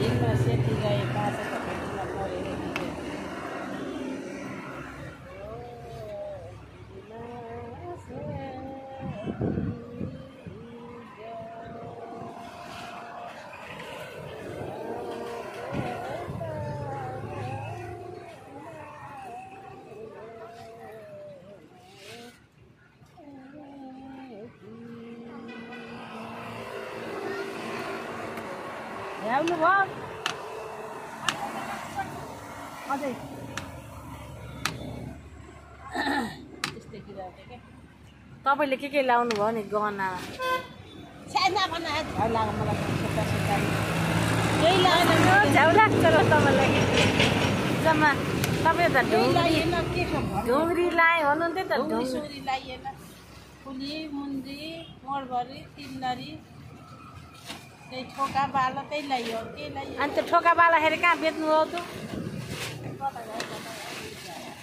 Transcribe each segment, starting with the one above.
Irma siempre ahí pasa con la morena. Oh, Irma, भ्याउनु भयो अझै त्यस्तै किराएको क्या तपाईँले के के लाउनु भयो नि गहना? छ्याना भना झ्याउ लाग्यो मलाई सुत्ता सुत्ता केही लागेन झ्याउ लाग्छ र तपाईँलाई। जम्मा तपाईँ त के? ढुङ्ग्री लाएँ भन्नुहुन्थ्यो त ढुङ्ग्री ढुङ्ग्री। सुङ्ग्री लागिएन फुली मुन्द्री मोरभरी ठोका बाला त्यही लगाइयो के अनि त्यो ठोका बालाखेरि कहाँ बेच्नु हो त?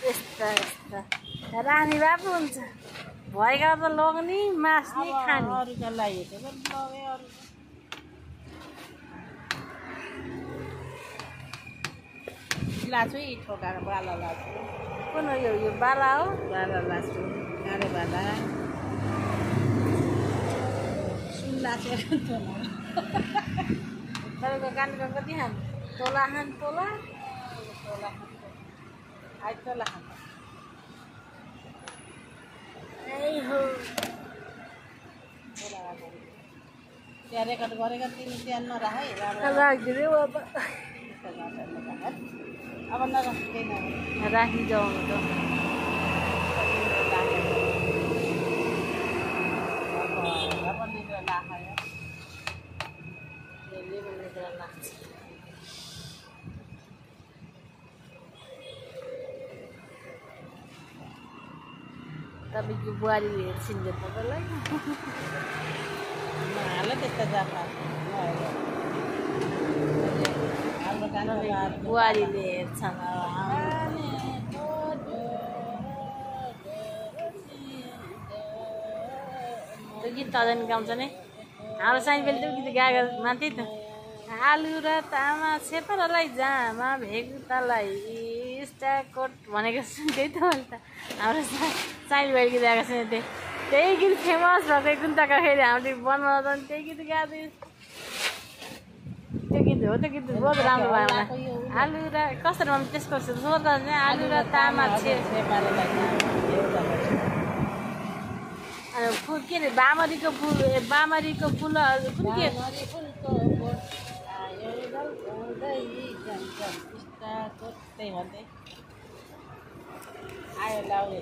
यस्ता यस्ता। रानी भए पो हुन्छ। भएका त लग्ने मास्ने खाने। अरूका लगाइएको त लगे अरू लाछु यी ठोकाको बाला लाछु कुन यो? यो बाला हो? बाला लाछु काँडे बाला। सुन लासेर Baru kan kan ketihan. Tolahan pola. Tolahan. Ai tolahan. Ei ho. ત્યારે કટવારે કતી ત્યાં ન રહે રાખી દેવો આવા ન રાખી દે રાખી જવાનું તો રાખી દીકરા ના तपाईँको बुहारीले हेर्छिन् नि तपाईँलाई बुहारीले हेर्छन् त्यो गीत त गाउँछ नि हाम्रो साइन्स बेली त्यो गीत गाएको मान्थ्यो त आलु र तामा छेपरलाई जामा भेगुतालाई. स्टाकोट भनेको सुन्थ्यो त मैले त हाम्रो साइन्स बेली गीत गाएको सुनेको थिएँ त्यही गीत फेमस भएको कुन्ताको फेरि हामीले बनाउँदा पनि त्यही गीत गाएको त्यो गीत हो त्यो गीत बहुत राम्रो भयो मलाई आलु र कसरी मम्मी त्यसको सोध्दा चाहिँ आलु र तामा फुल के अरे बामरीको फुल ए बामरीको फुल कुन के त्यही भन्दै आयो लाउने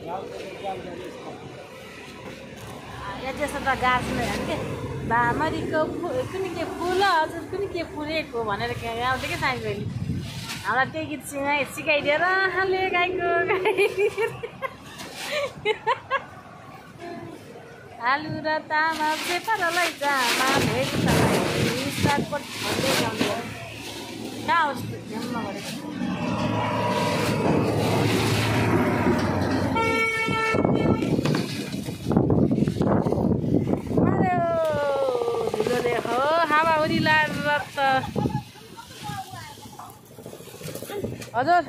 त्यस्तो त गाँच्नु होइन के बामरीको फुल कुन के फुल हजुर कुन के फुलेको भनेर गाउँथ्यो कि साइन्स बहिनी हामीलाई त्यही गीत सिकाइ सिकाइदिएर हाले गाईको गाई आलु र तामा पेपरलाई जामा सागपट भन्दै कहाँ अरे धुलोले हो हावा लाएर त हजुर